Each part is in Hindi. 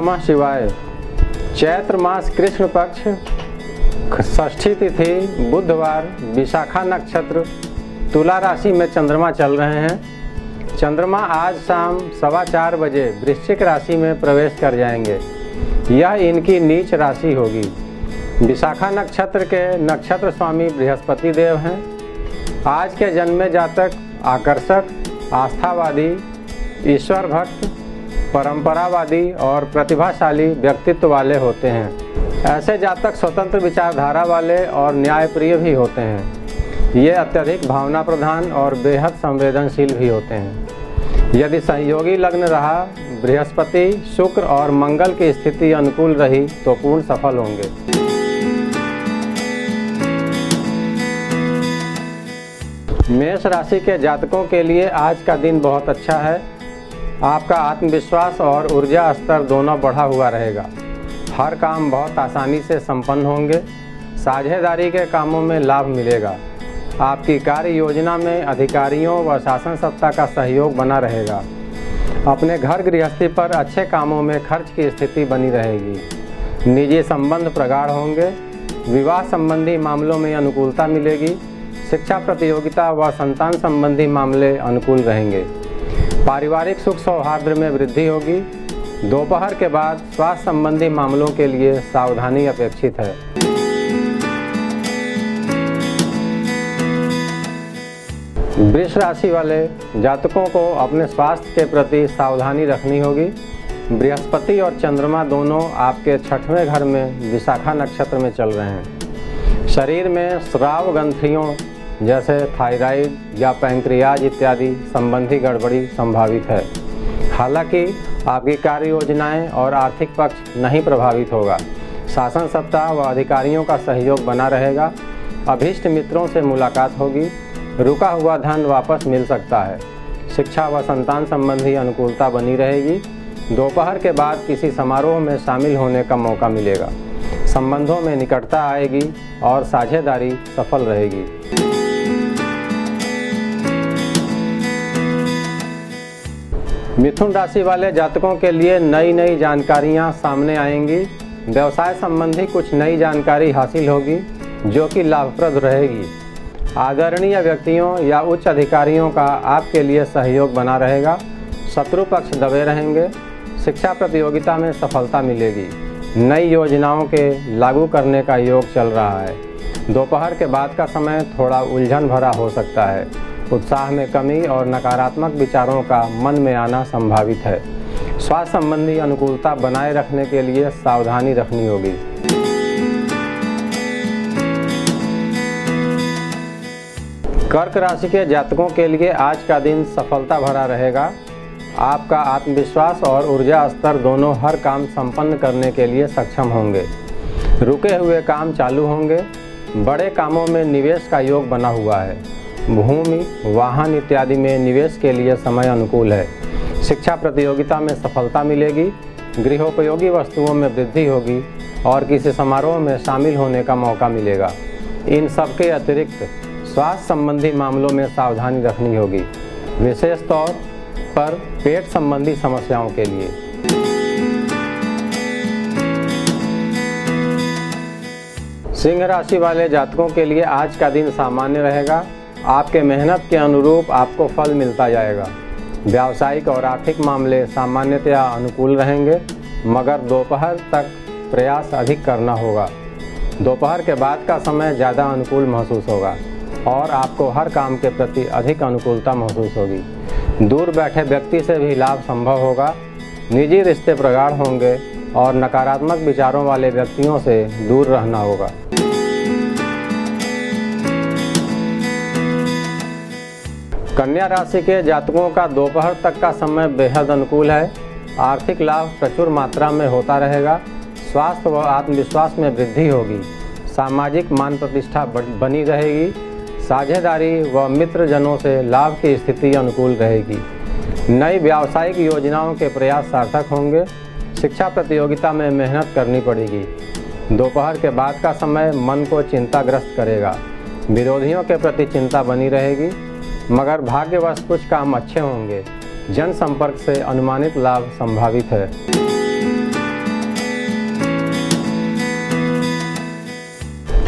नमः शिवाय। चैत्र मास कृष्ण पक्ष षष्ठी तिथि बुधवार, विशाखा नक्षत्र, तुला राशि में चंद्रमा चल रहे हैं। चंद्रमा आज शाम सवा चार बजे वृश्चिक राशि में प्रवेश कर जाएँगे। यह इनकी नीच राशि होगी। विशाखा नक्षत्र के नक्षत्र स्वामी बृहस्पति देव हैं। आज के जन्मे जातक, आकर्षक, आस्थावादी, ईश्वर भक्त परंपरावादी और प्रतिभाशाली व्यक्तित्व वाले होते हैं। ऐसे जातक स्वतंत्र विचारधारा वाले और न्यायप्रिय भी होते हैं। ये अत्यधिक भावना प्रधान और बेहद संवेदनशील भी होते हैं। यदि सहयोगी लग्न रहा, बृहस्पति, शुक्र और मंगल की स्थिति अनुकूल रही तो पूर्ण सफल होंगे। मेष राशि के जातकों के लिए आज का दिन बहुत अच्छा है। आपका आत्मविश्वास और ऊर्जा स्तर दोनों बढ़ा हुआ रहेगा। हर काम बहुत आसानी से संपन्न होंगे। साझेदारी के कामों में लाभ मिलेगा। आपकी कार्य योजना में अधिकारियों व शासन सत्ता का सहयोग बना रहेगा। अपने घर गृहस्थी पर अच्छे कामों में खर्च की स्थिति बनी रहेगी। निजी संबंध प्रगाढ़ होंगे। विवाह संबंधी मामलों में अनुकूलता मिलेगी। शिक्षा प्रतियोगिता व संतान संबंधी मामले अनुकूल रहेंगे। पारिवारिक सुख सौहार्द में वृद्धि होगी। दोपहर के बाद स्वास्थ्य संबंधी मामलों के लिए सावधानी अपेक्षित है। वृक्ष राशि वाले जातकों को अपने स्वास्थ्य के प्रति सावधानी रखनी होगी। बृहस्पति और चंद्रमा दोनों आपके छठवें घर में विशाखा नक्षत्र में चल रहे हैं। शरीर में श्राव ग्रंथियों जैसे थायराइड या पैंक्रियाज इत्यादि संबंधी गड़बड़ी संभावित है। हालाँकि आपकी कार्य योजनाएँ और आर्थिक पक्ष नहीं प्रभावित होगा। शासन सप्ताह व अधिकारियों का सहयोग बना रहेगा। अभीष्ट मित्रों से मुलाकात होगी। रुका हुआ धन वापस मिल सकता है। शिक्षा व संतान संबंधी अनुकूलता बनी रहेगी। दोपहर के बाद किसी समारोह में शामिल होने का मौका मिलेगा। संबंधों में निकटता आएगी और साझेदारी सफल रहेगी। मिथुन राशि वाले जातकों के लिए नई नई जानकारियाँ सामने आएँगी। व्यवसाय संबंधी कुछ नई जानकारी हासिल होगी, जो कि लाभप्रद रहेगी। आदरणीय व्यक्तियों या उच्च अधिकारियों का आपके लिए सहयोग बना रहेगा। शत्रु पक्ष दबे रहेंगे। शिक्षा प्रतियोगिता में सफलता मिलेगी। नई योजनाओं के लागू करने का योग चल रहा है। दोपहर के बाद का समय थोड़ा उलझन भरा हो सकता है। उत्साह में कमी और नकारात्मक विचारों का मन में आना संभावित है। स्वास्थ्य संबंधी अनुकूलता बनाए रखने के लिए सावधानी रखनी होगी। कर्क राशि के जातकों के लिए आज का दिन सफलता भरा रहेगा। आपका आत्मविश्वास और ऊर्जा स्तर दोनों हर काम संपन्न करने के लिए सक्षम होंगे। रुके हुए काम चालू होंगे। बड़े कामों में निवेश का योग बना हुआ है। भूमि, वाहन इत्यादि में निवेश के लिए समय अनुकूल है। शिक्षा प्रतियोगिता में सफलता मिलेगी, गृहोपयोगी वस्तुओं में वृद्धि होगी और किसी समारोह में शामिल होने का मौका मिलेगा। इन सब के अतिरिक्त स्वास्थ्य संबंधी मामलों में सावधानी रखनी होगी, विशेष तौर पर पेट संबंधी समस्याओं के लिए। सिंह राशि वाले जातकों के लिए आज का दिन सामान्य रहेगा। आपके मेहनत के अनुरूप आपको फल मिलता जाएगा। व्यावसायिक और आर्थिक मामले सामान्यतया अनुकूल रहेंगे, मगर दोपहर तक प्रयास अधिक करना होगा। दोपहर के बाद का समय ज़्यादा अनुकूल महसूस होगा और आपको हर काम के प्रति अधिक अनुकूलता महसूस होगी। दूर बैठे व्यक्ति से भी लाभ संभव होगा। निजी रिश्ते प्रगाढ़ होंगे और नकारात्मक विचारों वाले व्यक्तियों से दूर रहना होगा। कन्या राशि के जातकों का दोपहर तक का समय बेहद अनुकूल है। आर्थिक लाभ प्रचुर मात्रा में होता रहेगा। स्वास्थ्य व आत्मविश्वास में वृद्धि होगी। सामाजिक मान प्रतिष्ठा बनी रहेगी। साझेदारी व मित्रजनों से लाभ की स्थिति अनुकूल रहेगी। नई व्यावसायिक योजनाओं के प्रयास सार्थक होंगे। शिक्षा प्रतियोगिता में मेहनत करनी पड़ेगी। दोपहर के बाद का समय मन को चिंताग्रस्त करेगा। विरोधियों के प्रति चिंता बनी रहेगी। मगर भाग्यवश कुछ काम अच्छे होंगे। जनसंपर्क से अनुमानित लाभ संभावित है।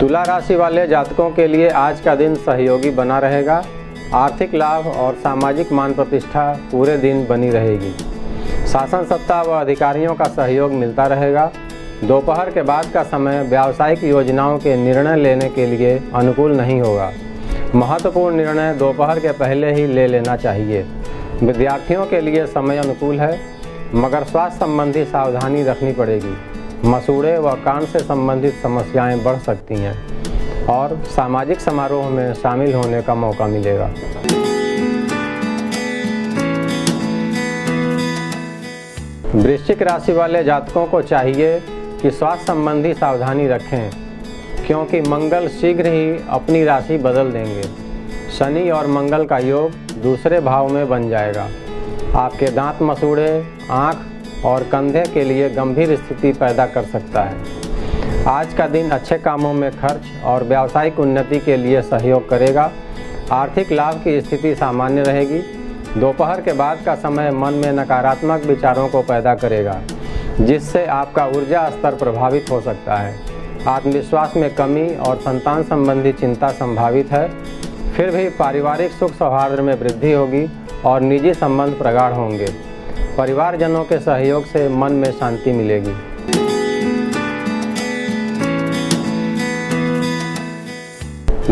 तुला राशि वाले जातकों के लिए आज का दिन सहयोगी बना रहेगा। आर्थिक लाभ और सामाजिक मान प्रतिष्ठा पूरे दिन बनी रहेगी। शासन सत्ता व अधिकारियों का सहयोग मिलता रहेगा। दोपहर के बाद का समय व्यावसायिक योजनाओं के निर्णय लेने के लिए अनुकूल नहीं होगा। महत्वपूर्ण निर्णय दोपहर के पहले ही ले लेना चाहिए। विद्यार्थियों के लिए समय अनुकूल है, मगर स्वास्थ्य संबंधी सावधानी रखनी पड़ेगी। मसूड़े व कान से संबंधित समस्याएँ बढ़ सकती हैं, और सामाजिक समारोह में शामिल होने का मौका मिलेगा। वृश्चिक राशि वाले जातकों को चाहिए कि स्वास्थ्य संबंधी सावधानी रखें। क्योंकि मंगल शीघ्र ही अपनी राशि बदल देंगे। शनि और मंगल का योग दूसरे भाव में बन जाएगा। आपके दांत मसूड़े, आँख और कंधे के लिए गंभीर स्थिति पैदा कर सकता है। आज का दिन अच्छे कामों में खर्च और व्यावसायिक उन्नति के लिए सहयोग करेगा। आर्थिक लाभ की स्थिति सामान्य रहेगी। दोपहर के बाद का समय मन में नकारात्मक विचारों को पैदा करेगा, जिससे आपका ऊर्जा स्तर प्रभावित हो सकता है। आत्मविश्वास में कमी और संतान संबंधी चिंता संभावित है। फिर भी पारिवारिक सुख सौहार्द में वृद्धि होगी और निजी संबंध प्रगाढ़ होंगे। परिवारजनों के सहयोग से मन में शांति मिलेगी।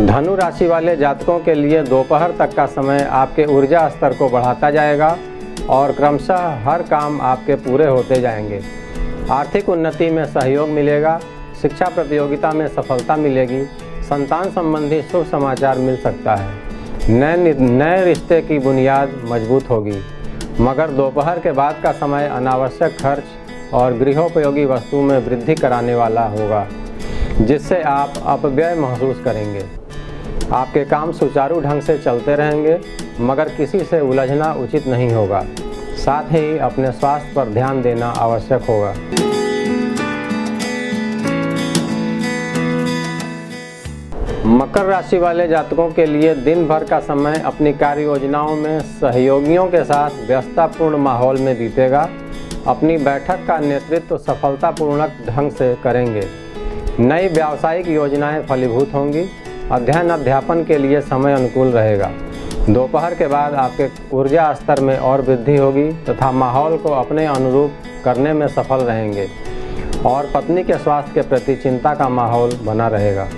धनु राशि वाले जातकों के लिए दोपहर तक का समय आपके ऊर्जा स्तर को बढ़ाता जाएगा और क्रमशः हर काम आपके पूरे होते जाएँगे। आर्थिक उन्नति में सहयोग मिलेगा शिक्षा प्रतियोगिता में सफलता मिलेगी, संतान संबंधी शुभ समाचार मिल सकता है। नए नए रिश्ते की बुनियाद मज़बूत होगी। मगर दोपहर के बाद का समय अनावश्यक खर्च और गृहोपयोगी वस्तु में वृद्धि कराने वाला होगा, जिससे आप अपव्यय महसूस करेंगे। आपके काम सुचारू ढंग से चलते रहेंगे, मगर किसी से उलझना उचित नहीं होगा। साथ ही अपने स्वास्थ्य पर ध्यान देना आवश्यक होगा। मकर राशि वाले जातकों के लिए दिन भर का समय अपनी कार्य योजनाओं में सहयोगियों के साथ व्यस्ततापूर्ण माहौल में बीतेगा। अपनी बैठक का नेतृत्व सफलतापूर्वक ढंग से करेंगे। नई व्यावसायिक योजनाएँ फलीभूत होंगी। अध्ययन अध्यापन के लिए समय अनुकूल रहेगा। दोपहर के बाद आपके ऊर्जा स्तर में और वृद्धि होगी तथा माहौल को अपने अनुरूप करने में सफल रहेंगे और पत्नी के स्वास्थ्य के प्रति चिंता का माहौल बना रहेगा।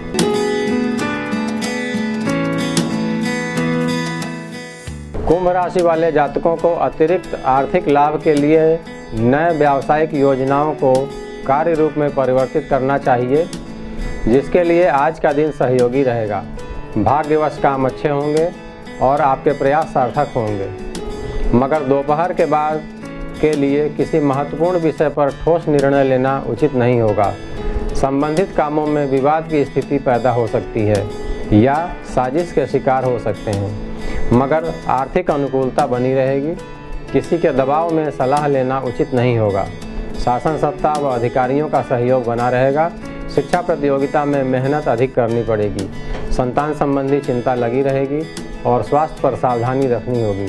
कुंभ राशि वाले जातकों को अतिरिक्त आर्थिक लाभ के लिए नए व्यावसायिक योजनाओं को कार्य रूप में परिवर्तित करना चाहिए, जिसके लिए आज का दिन सहयोगी रहेगा। भाग्यवश काम अच्छे होंगे और आपके प्रयास सार्थक होंगे। मगर दोपहर के बाद के लिए किसी महत्वपूर्ण विषय पर ठोस निर्णय लेना उचित नहीं होगा। संबंधित कामों में विवाद की स्थिति पैदा हो सकती है या साजिश के शिकार हो सकते हैं। मगर आर्थिक अनुकूलता बनी रहेगी। किसी के दबाव में सलाह लेना उचित नहीं होगा। शासन सत्ता व अधिकारियों का सहयोग बना रहेगा। शिक्षा प्रतियोगिता में मेहनत अधिक करनी पड़ेगी। संतान संबंधी चिंता लगी रहेगी और स्वास्थ्य पर सावधानी रखनी होगी।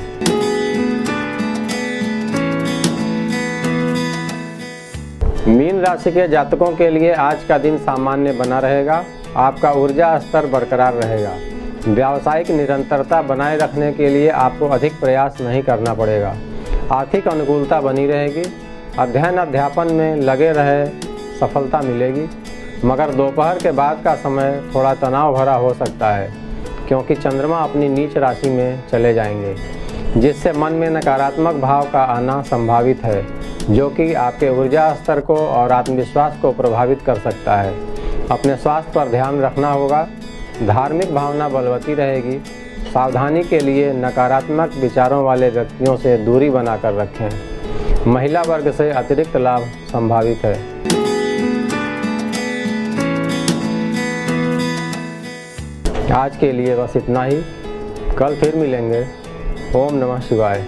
मीन राशि के जातकों के लिए आज का दिन सामान्य बना रहेगा। आपका ऊर्जा स्तर बरकरार रहेगा। व्यावसायिक निरंतरता बनाए रखने के लिए आपको अधिक प्रयास नहीं करना पड़ेगा। आर्थिक अनुकूलता बनी रहेगी, अध्ययन अध्यापन में लगे रहे सफलता मिलेगी, मगर दोपहर के बाद का समय थोड़ा तनाव भरा हो सकता है, क्योंकि चंद्रमा अपनी नीच राशि में चले जाएँगे, जिससे मन में नकारात्मक भाव का आना संभावित है, जो कि आपके ऊर्जा स्तर को और आत्मविश्वास को प्रभावित कर सकता है। अपने स्वास्थ्य पर ध्यान रखना होगा धार्मिक भावना बलवती रहेगी। सावधानी के लिए नकारात्मक विचारों वाले व्यक्तियों से दूरी बनाकर रखें। महिला वर्ग से अतिरिक्त लाभ संभावित है। आज के लिए बस इतना ही। कल फिर मिलेंगे। ओम नमः शिवाय।